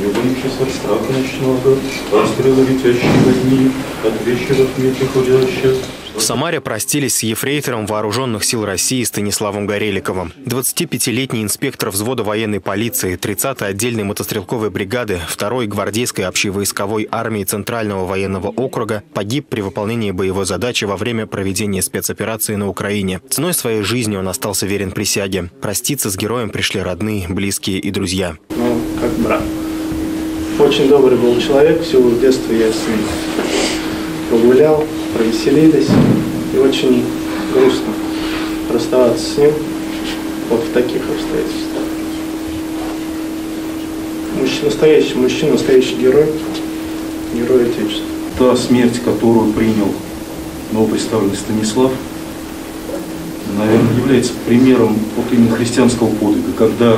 не от страха ночного, расстрела летящей возни, от вечеров не приходящих, В Самаре простились с ефрейтором Вооруженных сил России Станиславом Гореликовым. 25-летний инспектор взвода военной полиции 30-й отдельной мотострелковой бригады 2-й гвардейской общевойсковой армии Центрального военного округа погиб при выполнении боевой задачи во время проведения спецоперации на Украине. Ценой своей жизни он остался верен присяге. Проститься с героем пришли родные, близкие и друзья. ну, как брат. Очень добрый был человек, все в детстве я с ним погулял, провеселились. И очень грустно расставаться с ним вот в таких обстоятельствах. Мужчина, настоящий мужчина, настоящий герой, герой Отечества. Та смерть, которую принял новоприставленный Станислав, наверное, является примером вот именно христианского подвига, когда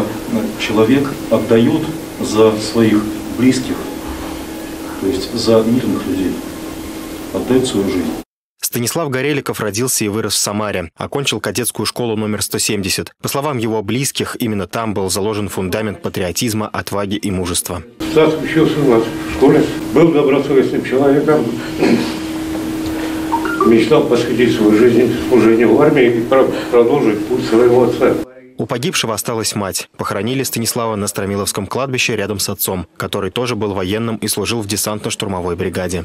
человек отдает за своих близких, то есть за мирных людей, отдает свою жизнь. Станислав Гореликов родился и вырос в Самаре. Окончил кадетскую школу номер 170. По словам его близких, именно там был заложен фундамент патриотизма, отваги и мужества. Стас учился у нас в школе, был добросовестным человеком, мечтал посвятить свою жизнь служению в армии и про- продолжить путь своего отца. У погибшего осталась мать. Похоронили Станислава на Стромиловском кладбище рядом с отцом, который тоже был военным и служил в десантно-штурмовой бригаде.